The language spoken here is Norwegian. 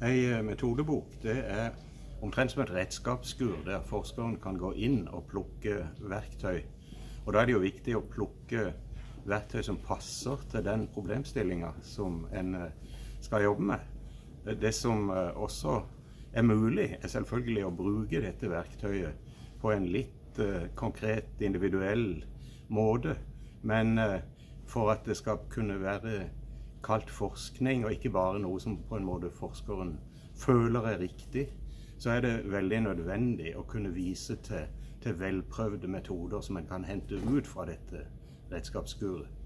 Ei eh, metodebok det er omtrent som et redskapsskur der forskeren kan gå inn og plukke verktøy. Og Da er det jo viktig å plukke verktøy som passer til den problemstillinga som en eh, skal jobbe med. Det som eh, også er mulig, er selvfølgelig å bruke dette verktøyet på en litt konkret, individuell måte. Men for at det skal kunne være kalt forskning, og ikke bare noe som på en måte forskeren føler er riktig, så er det veldig nødvendig å kunne vise til, til velprøvde metoder som en kan hente ut fra dette redskapsskuret.